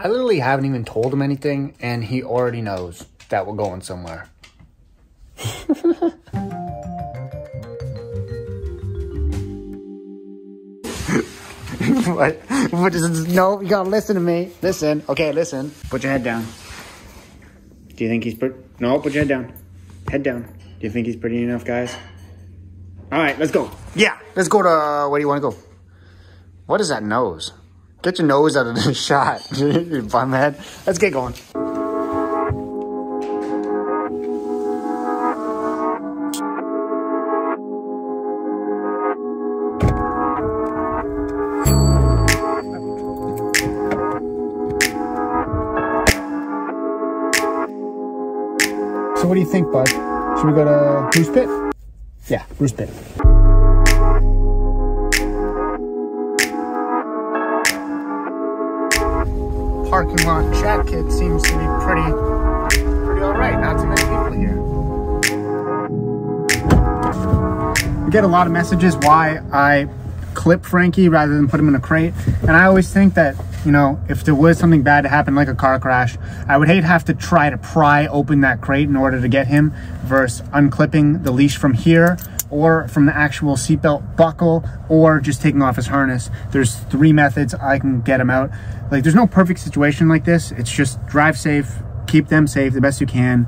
I literally haven't even told him anything, and he already knows that we're going somewhere. what? What is no, you gotta listen to me. Listen. Okay, listen. Put your head down. Do you think he's pretty? No, put your head down. Head down. Do you think he's pretty enough, guys? All right, let's go. Yeah, let's go to, uh, where do you want to go? What is that nose? Get your nose out of this shot, you. Let's get going. So what do you think, bud? Should we go to Bruce Pit? Yeah, Bruce Pit. Parking lot chat kit seems to be pretty, pretty all right. Not too many people here. I get a lot of messages why I clip Frankie rather than put him in a crate. And I always think that, you know, if there was something bad to happen, like a car crash, I would hate have to try to pry open that crate in order to get him versus unclipping the leash from here or from the actual seatbelt buckle or just taking off his harness. There's three methods I can get him out. Like there's no perfect situation like this. It's just drive safe, keep them safe the best you can.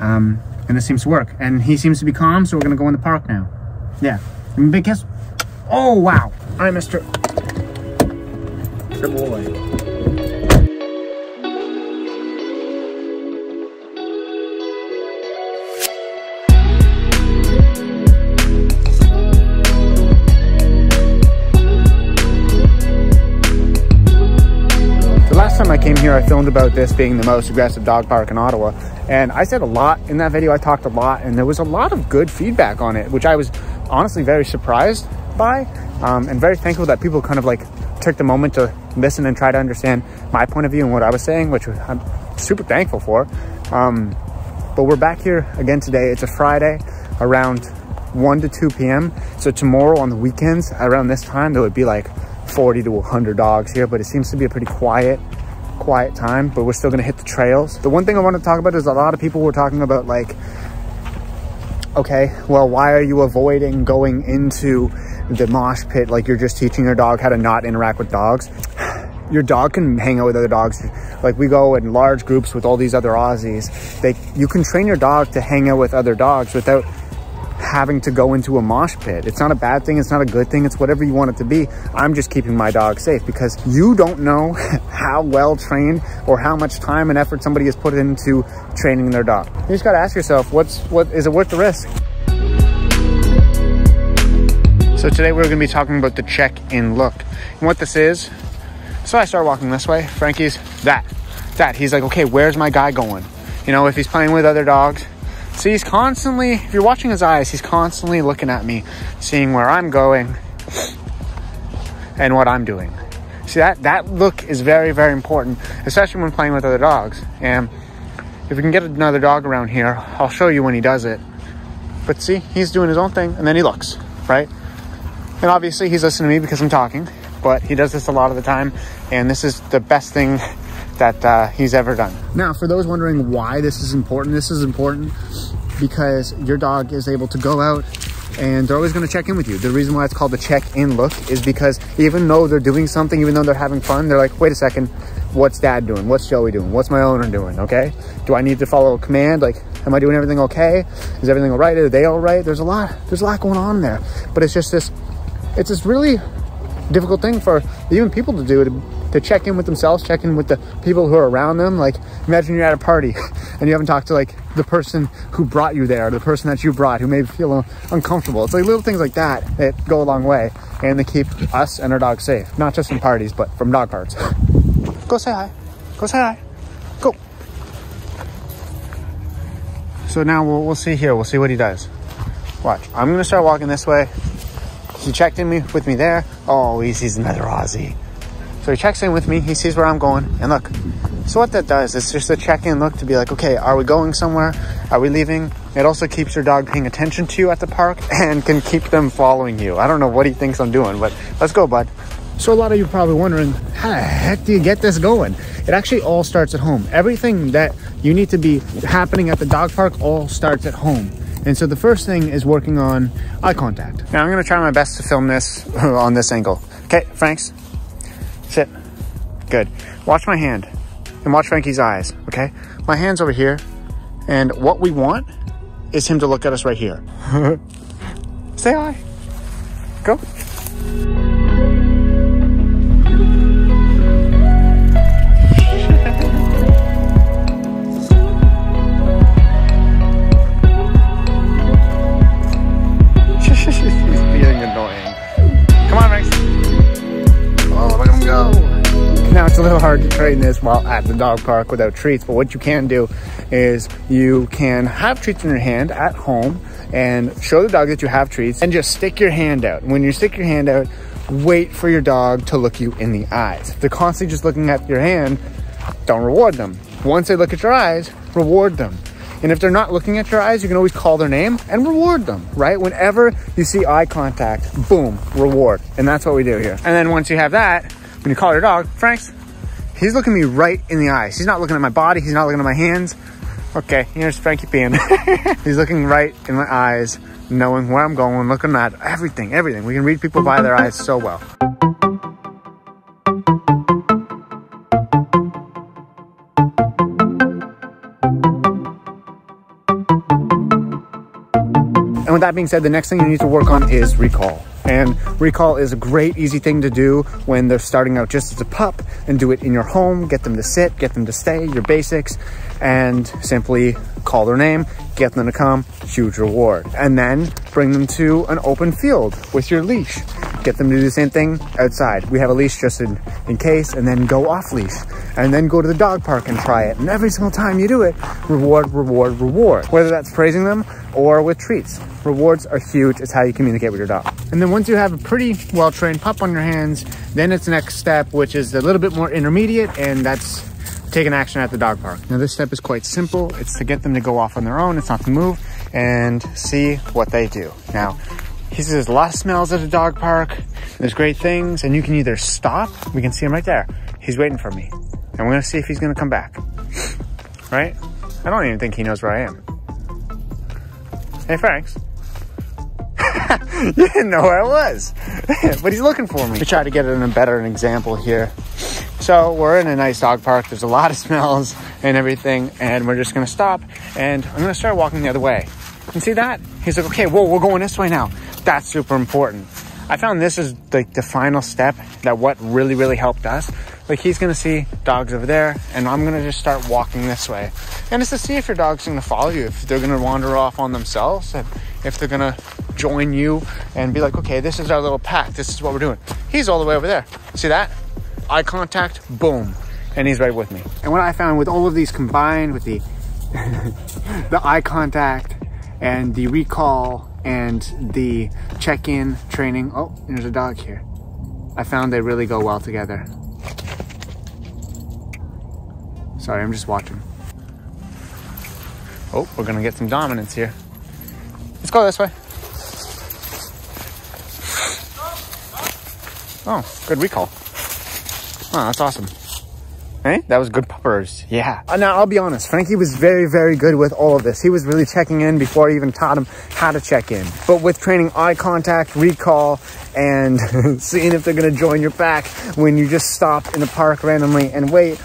Um, and this seems to work. And he seems to be calm, so we're gonna go in the park now. Yeah, big kiss. Oh, wow. Hi, Mr. Good boy. Last time I came here, I filmed about this being the most aggressive dog park in Ottawa. And I said a lot in that video. I talked a lot, and there was a lot of good feedback on it, which I was honestly very surprised by um, and very thankful that people kind of like took the moment to listen and try to understand my point of view and what I was saying, which I'm super thankful for. Um, but we're back here again today. It's a Friday around 1 to 2 p.m. So tomorrow on the weekends around this time, there would be like 40 to 100 dogs here, but it seems to be a pretty quiet, quiet time, but we're still gonna hit the trails. The one thing I want to talk about is a lot of people were talking about like, okay, well, why are you avoiding going into the mosh pit like you're just teaching your dog how to not interact with dogs? Your dog can hang out with other dogs. Like we go in large groups with all these other Aussies. They, you can train your dog to hang out with other dogs without having to go into a mosh pit. It's not a bad thing. It's not a good thing. It's whatever you want it to be. I'm just keeping my dog safe because you don't know how well trained or how much time and effort somebody has put into training their dog. You just got to ask yourself, what's, what, is it worth the risk? So today we're going to be talking about the check-in look. And what this is, so I start walking this way. Frankie's that, that. He's like, okay, where's my guy going? You know, if he's playing with other dogs. So he's constantly, if you're watching his eyes, he's constantly looking at me, seeing where I'm going and what I'm doing. See, that, that look is very, very important, especially when playing with other dogs. And if we can get another dog around here, I'll show you when he does it. But see, he's doing his own thing and then he looks, right? And obviously he's listening to me because I'm talking, but he does this a lot of the time. And this is the best thing that uh, he's ever done. Now, for those wondering why this is important, this is important because your dog is able to go out and they're always going to check in with you. The reason why it's called the check-in look is because even though they're doing something, even though they're having fun, they're like, wait a second, what's dad doing? What's Joey doing? What's my owner doing? Okay. Do I need to follow a command? Like, am I doing everything okay? Is everything all right? Are they all right? There's a lot, there's a lot going on there, but it's just this, it's this really difficult thing for even people to do to, to check in with themselves, check in with the people who are around them. Like imagine you're at a party and you haven't talked to like the person who brought you there, the person that you brought who may feel uncomfortable. It's like little things like that that go a long way and they keep us and our dogs safe, not just from parties, but from dog parts. Go say hi. Go say hi. Go. So now we'll, we'll see here. We'll see what he does. Watch. I'm going to start walking this way. He checked in me with me there. Oh, he sees another Aussie. So he checks in with me. He sees where I'm going. And look, so what that does is just a check-in look to be like, okay, are we going somewhere? Are we leaving? It also keeps your dog paying attention to you at the park and can keep them following you. I don't know what he thinks I'm doing, but let's go, bud. So a lot of you are probably wondering, how the heck do you get this going? It actually all starts at home. Everything that you need to be happening at the dog park all starts at home. And so the first thing is working on eye contact. Now I'm gonna try my best to film this on this angle. Okay, Franks, sit. Good. Watch my hand and watch Frankie's eyes, okay? My hand's over here, and what we want is him to look at us right here. Say hi. Go. Little hard to train this while at the dog park without treats, but what you can do is you can have treats in your hand at home and show the dog that you have treats and just stick your hand out. When you stick your hand out, wait for your dog to look you in the eyes. If they're constantly just looking at your hand, don't reward them. Once they look at your eyes, reward them. And if they're not looking at your eyes, you can always call their name and reward them, right? Whenever you see eye contact, boom, reward. And that's what we do here. And then once you have that, when you call your dog, Franks, He's looking me right in the eyes. He's not looking at my body. He's not looking at my hands. Okay, here's Frankie Pan. He's looking right in my eyes, knowing where I'm going, looking at everything, everything. We can read people by their eyes so well. And with that being said, the next thing you need to work on is recall. And recall is a great, easy thing to do when they're starting out just as a pup and do it in your home, get them to sit, get them to stay, your basics, and simply call their name, get them to come, huge reward. And then bring them to an open field with your leash. Get them to do the same thing outside. We have a leash just in, in case, and then go off leash. And then go to the dog park and try it. And every single time you do it, reward, reward, reward. Whether that's praising them or with treats. Rewards are huge. It's how you communicate with your dog. And then once you have a pretty well-trained pup on your hands, then it's the next step, which is a little bit more intermediate, and that's taking action at the dog park. Now this step is quite simple. It's to get them to go off on their own. It's not to move and see what they do. Now, he says there's a lot of smells at a dog park. There's great things and you can either stop. We can see him right there. He's waiting for me. And we're gonna see if he's gonna come back. Right? I don't even think he knows where I am. Hey, Franks. you didn't know where I was. but he's looking for me. We try to get in a better example here. So we're in a nice dog park. There's a lot of smells and everything. And we're just to stop. And I'm to start walking the other way. And see that? He's like, okay, whoa, we're going this way now. That's super important. I found this is like the final step that what really, really helped us. Like he's gonna see dogs over there and I'm gonna just start walking this way. And it's to see if your dog's gonna follow you, if they're gonna wander off on themselves and if they're gonna join you and be like, okay, this is our little pack. This is what we're doing. He's all the way over there. See that? Eye contact, boom. And he's right with me. And what I found with all of these combined with the, the eye contact and the recall and the check-in training. Oh, there's a dog here. I found they really go well together. Sorry, I'm just watching. Oh, we're gonna get some dominance here. Let's go this way. Oh, good recall. Oh, that's awesome. Hey, that was good puppers. Yeah. Uh, now, I'll be honest. Frankie was very, very good with all of this. He was really checking in before I even taught him how to check in. But with training eye contact, recall, and seeing if they're going to join your pack when you just stop in the park randomly and wait,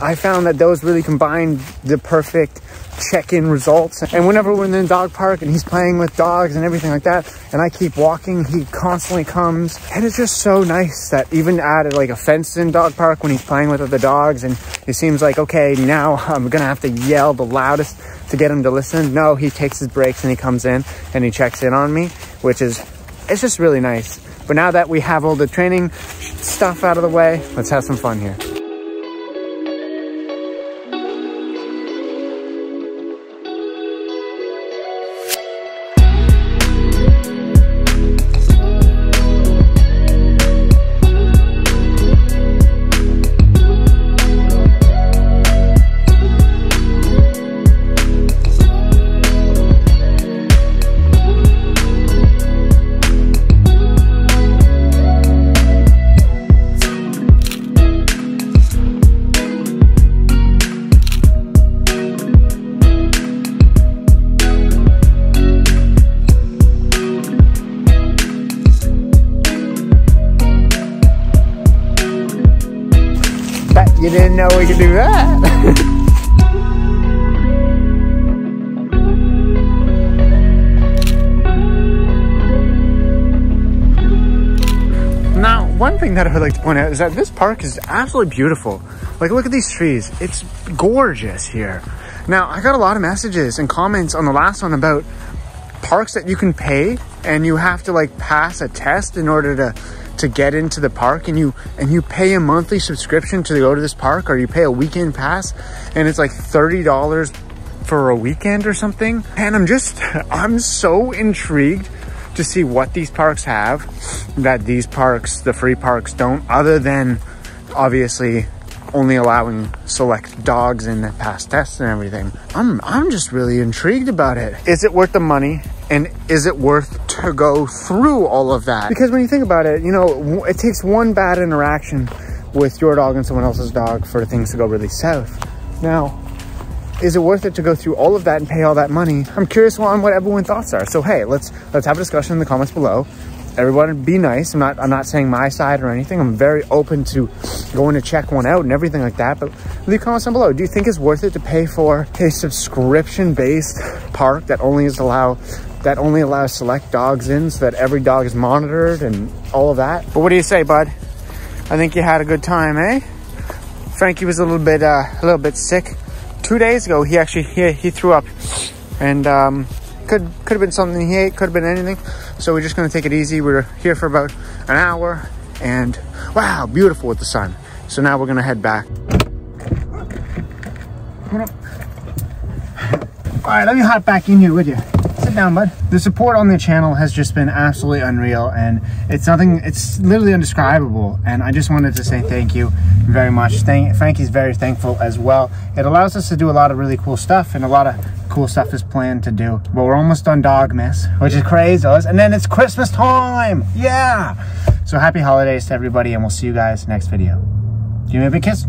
I found that those really combined the perfect check-in results. And whenever we're in the dog park and he's playing with dogs and everything like that, and I keep walking, he constantly comes. And it's just so nice that even at like a fenced-in dog park when he's playing with other dogs and it seems like, okay, now I'm gonna have to yell the loudest to get him to listen. No, he takes his breaks and he comes in and he checks in on me, which is, it's just really nice. But now that we have all the training stuff out of the way, let's have some fun here. You didn't know we could do that. Now, one thing that I would like to point out is that this park is absolutely beautiful. Like, look at these trees. It's gorgeous here. Now, I got a lot of messages and comments on the last one about parks that you can pay and you have to like pass a test in order to to get into the park and you and you pay a monthly subscription to go to this park or you pay a weekend pass and it's like $30 for a weekend or something and i'm just i'm so intrigued to see what these parks have that these parks the free parks don't other than obviously only allowing select dogs in pass tests and everything. I'm I'm just really intrigued about it. Is it worth the money? And is it worth to go through all of that? Because when you think about it, you know, it takes one bad interaction with your dog and someone else's dog for things to go really south. Now, is it worth it to go through all of that and pay all that money? I'm curious on what everyone's thoughts are. So hey, let's let's have a discussion in the comments below everyone be nice. I'm not I'm not saying my side or anything. I'm very open to going to check one out and everything like that. But leave comments down below. Do you think it's worth it to pay for a subscription based park that only is allow that only allows select dogs in so that every dog is monitored and all of that? But what do you say, bud? I think you had a good time, eh? Frankie was a little bit uh, a little bit sick. Two days ago, he actually he, he threw up, and um, could could have been something he ate, could have been anything. So we're just gonna take it easy. We're here for about an hour and wow, beautiful with the sun. So now we're gonna head back. All right, let me hop back in here with you. Sit down, bud. The support on the channel has just been absolutely unreal and it's nothing, it's literally indescribable. And I just wanted to say thank you very much. Thank, Frankie's very thankful as well. It allows us to do a lot of really cool stuff and a lot of cool stuff is planned to do. But we're almost done Dogmas, which is crazy. And then it's Christmas time. Yeah. So happy holidays to everybody and we'll see you guys next video. Give me a big kiss.